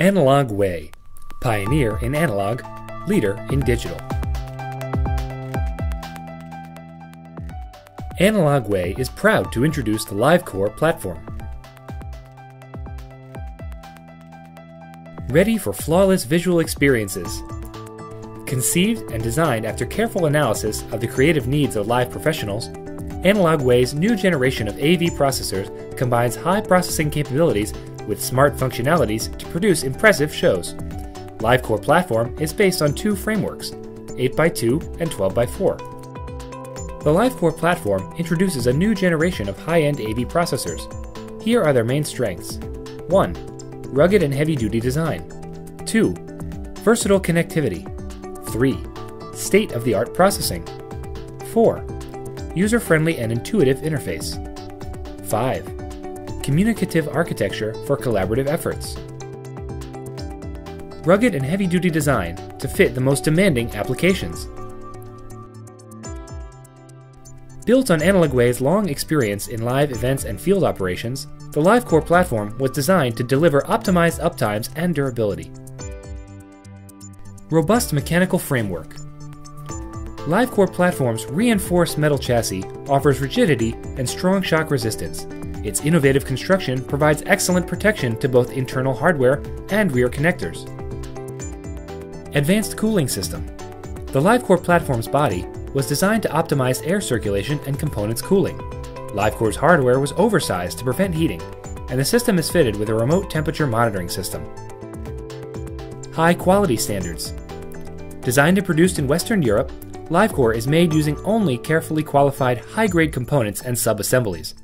Analog Way Pioneer in analog, leader in digital. Analog Way is proud to introduce the LiveCore platform. Ready for flawless visual experiences. Conceived and designed after careful analysis of the creative needs of live professionals, Analog Way's new generation of AV processors combines high processing capabilities with smart functionalities to produce impressive shows. LiveCore platform is based on two frameworks, 8x2 and 12x4. The LiveCore platform introduces a new generation of high-end AV processors. Here are their main strengths. 1. Rugged and heavy-duty design. 2. Versatile connectivity. 3. State-of-the-art processing. 4 user-friendly and intuitive interface. 5. Communicative architecture for collaborative efforts. Rugged and heavy-duty design to fit the most demanding applications. Built on AnalogWay's long experience in live events and field operations, the LiveCore platform was designed to deliver optimized uptimes and durability. Robust mechanical framework LiveCore Platform's reinforced metal chassis offers rigidity and strong shock resistance. Its innovative construction provides excellent protection to both internal hardware and rear connectors. Advanced Cooling System The LiveCore platform's body was designed to optimize air circulation and components cooling. LiveCore's hardware was oversized to prevent heating, and the system is fitted with a remote temperature monitoring system. High quality standards. Designed and produced in Western Europe, LiveCore is made using only carefully qualified high-grade components and sub-assemblies.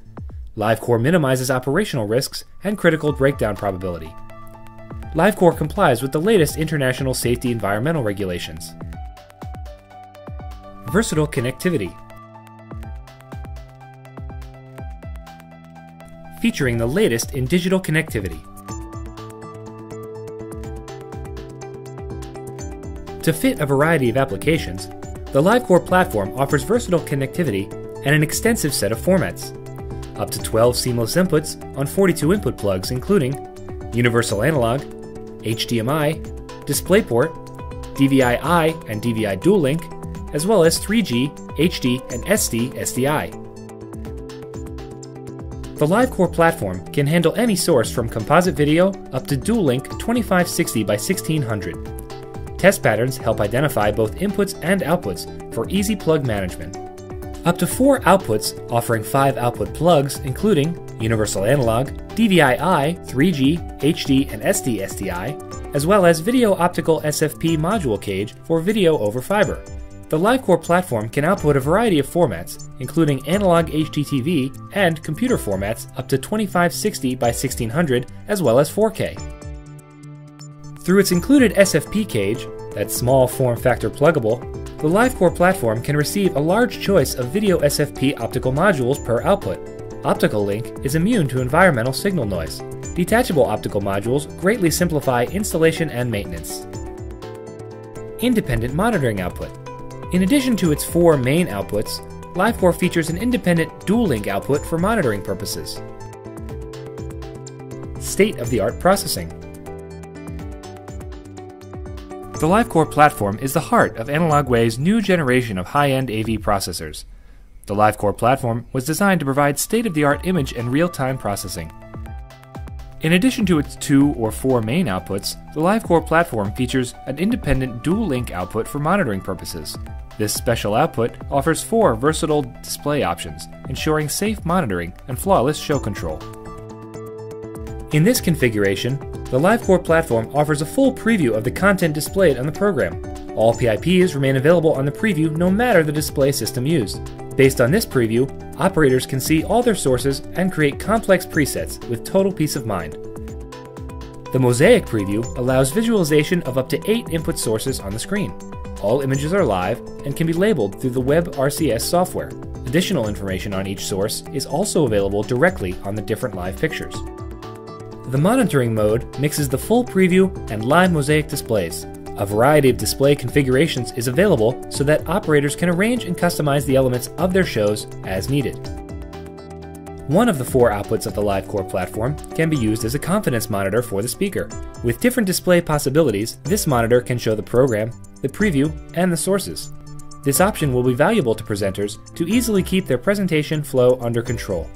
LiveCore minimizes operational risks and critical breakdown probability. LiveCore complies with the latest international safety environmental regulations. Versatile connectivity. Featuring the latest in digital connectivity. To fit a variety of applications, the LiveCore platform offers versatile connectivity and an extensive set of formats. Up to 12 seamless inputs on 42 input plugs, including universal analog, HDMI, DisplayPort, DVI-I and DVI dual link, as well as 3G, HD, and SD SDI. The LiveCore platform can handle any source from composite video up to dual link 2560 by 1600. Test patterns help identify both inputs and outputs for easy plug management. Up to four outputs offering five output plugs, including universal analog, DVI-I, 3G, HD, and SD SDI, as well as video optical SFP module cage for video over fiber. The LiveCore platform can output a variety of formats, including analog HDTV and computer formats up to 2560 by 1600, as well as 4K. Through its included SFP cage, that small form factor pluggable, the LiveCore platform can receive a large choice of video SFP optical modules per output. Optical Link is immune to environmental signal noise. Detachable optical modules greatly simplify installation and maintenance. Independent monitoring output. In addition to its four main outputs, LiveCore features an independent dual link output for monitoring purposes. State of the art processing. The LiveCore platform is the heart of AnalogWay's new generation of high-end AV processors. The LiveCore platform was designed to provide state-of-the-art image and real-time processing. In addition to its two or four main outputs, the LiveCore platform features an independent dual-link output for monitoring purposes. This special output offers four versatile display options, ensuring safe monitoring and flawless show control. In this configuration, the LiveCore platform offers a full preview of the content displayed on the program. All PIPs remain available on the preview no matter the display system used. Based on this preview, operators can see all their sources and create complex presets with total peace of mind. The Mosaic preview allows visualization of up to 8 input sources on the screen. All images are live and can be labeled through the WebRCS software. Additional information on each source is also available directly on the different live pictures. The monitoring mode mixes the full preview and live mosaic displays. A variety of display configurations is available so that operators can arrange and customize the elements of their shows as needed. One of the four outputs of the LiveCore platform can be used as a confidence monitor for the speaker. With different display possibilities, this monitor can show the program, the preview, and the sources. This option will be valuable to presenters to easily keep their presentation flow under control.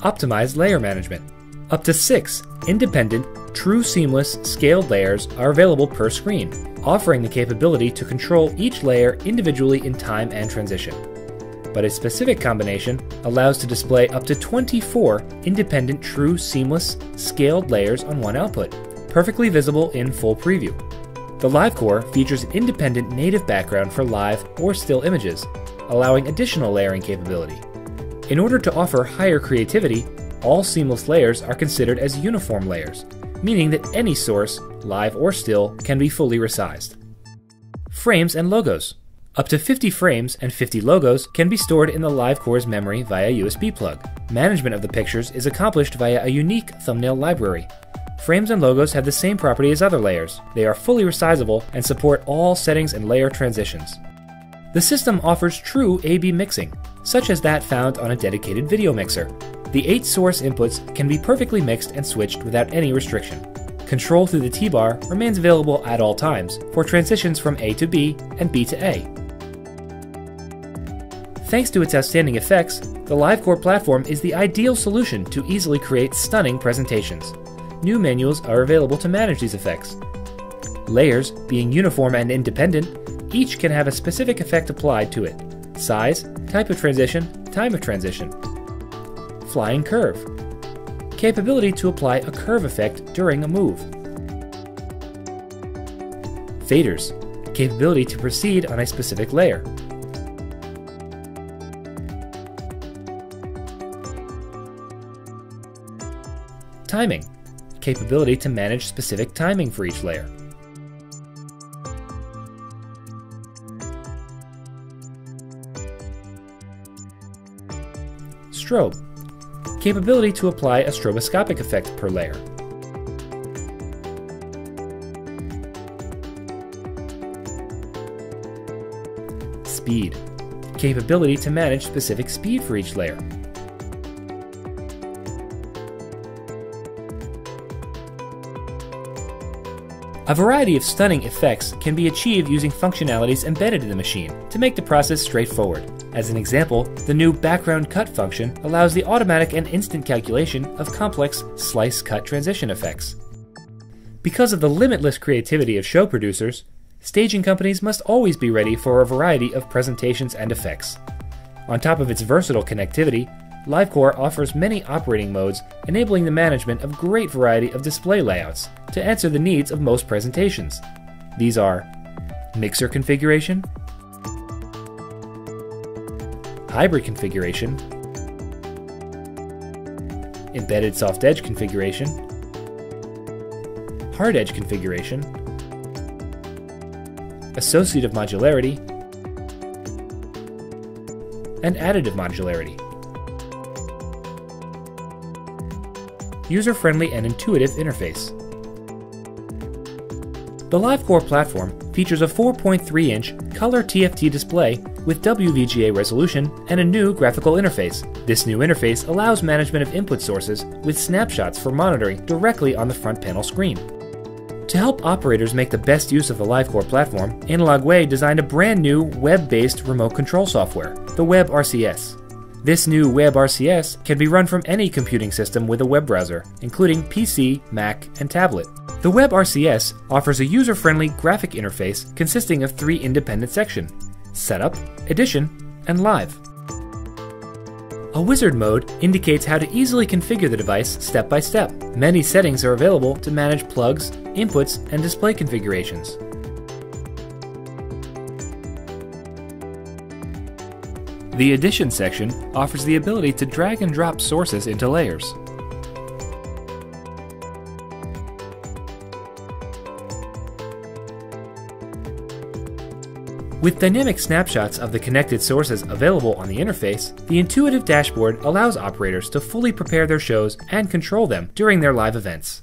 Optimize layer management. Up to six independent, true seamless, scaled layers are available per screen, offering the capability to control each layer individually in time and transition. But a specific combination allows to display up to 24 independent, true seamless, scaled layers on one output, perfectly visible in full preview. The Live Core features an independent native background for live or still images, allowing additional layering capability. In order to offer higher creativity, all seamless layers are considered as uniform layers, meaning that any source, live or still, can be fully resized. Frames and logos. Up to 50 frames and 50 logos can be stored in the LiveCore's memory via USB plug. Management of the pictures is accomplished via a unique thumbnail library, Frames and logos have the same property as other layers. They are fully resizable and support all settings and layer transitions. The system offers true A-B mixing, such as that found on a dedicated video mixer. The eight source inputs can be perfectly mixed and switched without any restriction. Control through the T-bar remains available at all times for transitions from A to B and B to A. Thanks to its outstanding effects, the LiveCore platform is the ideal solution to easily create stunning presentations new manuals are available to manage these effects. Layers, being uniform and independent, each can have a specific effect applied to it size, type of transition, time of transition. Flying curve. Capability to apply a curve effect during a move. Faders. Capability to proceed on a specific layer. Timing capability to manage specific timing for each layer. Strobe, capability to apply a stroboscopic effect per layer. Speed, capability to manage specific speed for each layer. A variety of stunning effects can be achieved using functionalities embedded in the machine to make the process straightforward. As an example, the new background cut function allows the automatic and instant calculation of complex slice cut transition effects. Because of the limitless creativity of show producers, staging companies must always be ready for a variety of presentations and effects. On top of its versatile connectivity, LiveCore offers many operating modes, enabling the management of great variety of display layouts to answer the needs of most presentations. These are mixer configuration, hybrid configuration, embedded soft edge configuration, hard edge configuration, associative modularity, and additive modularity. user-friendly and intuitive interface. The LiveCore platform features a 4.3-inch color TFT display with WVGA resolution and a new graphical interface. This new interface allows management of input sources with snapshots for monitoring directly on the front panel screen. To help operators make the best use of the LiveCore platform, AnalogWay designed a brand new web-based remote control software, the WebRCS. This new WebRCS can be run from any computing system with a web browser, including PC, Mac, and tablet. The WebRCS offers a user-friendly graphic interface consisting of three independent sections, Setup, Edition, and Live. A wizard mode indicates how to easily configure the device step by step. Many settings are available to manage plugs, inputs, and display configurations. The Edition section offers the ability to drag and drop sources into layers. With dynamic snapshots of the connected sources available on the interface, the intuitive dashboard allows operators to fully prepare their shows and control them during their live events.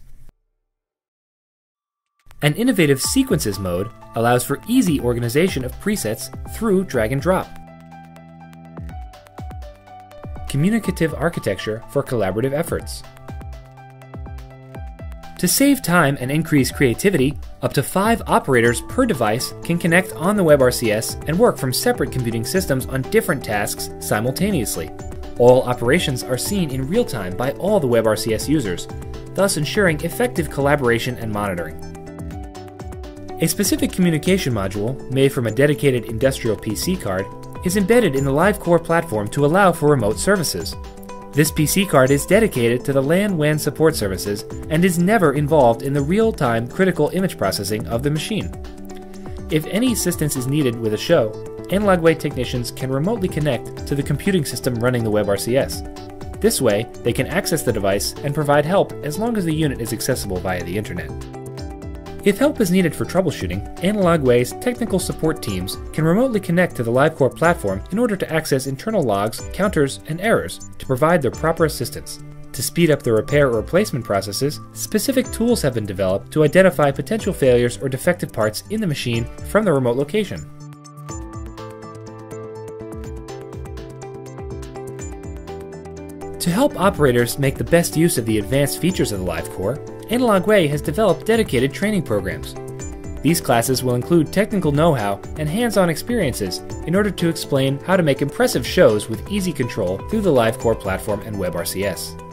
An innovative sequences mode allows for easy organization of presets through drag and drop. communicative architecture for collaborative efforts. To save time and increase creativity, up to five operators per device can connect on the WebRCS and work from separate computing systems on different tasks simultaneously. All operations are seen in real time by all the WebRCS users, thus ensuring effective collaboration and monitoring. A specific communication module, made from a dedicated industrial PC card, is embedded in the LiveCore platform to allow for remote services. This PC card is dedicated to the LAN WAN support services and is never involved in the real time critical image processing of the machine. If any assistance is needed with a show, AnalogWay technicians can remotely connect to the computing system running the WebRCS. This way, they can access the device and provide help as long as the unit is accessible via the internet. If help is needed for troubleshooting, AnalogWay's technical support teams can remotely connect to the LiveCore platform in order to access internal logs, counters, and errors to provide their proper assistance. To speed up the repair or replacement processes, specific tools have been developed to identify potential failures or defective parts in the machine from the remote location. To help operators make the best use of the advanced features of the LiveCore, AnalogWay has developed dedicated training programs. These classes will include technical know how and hands on experiences in order to explain how to make impressive shows with easy control through the LiveCore platform and WebRCS.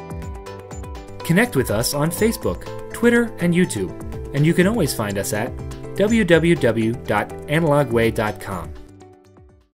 Connect with us on Facebook, Twitter, and YouTube, and you can always find us at www.analogway.com.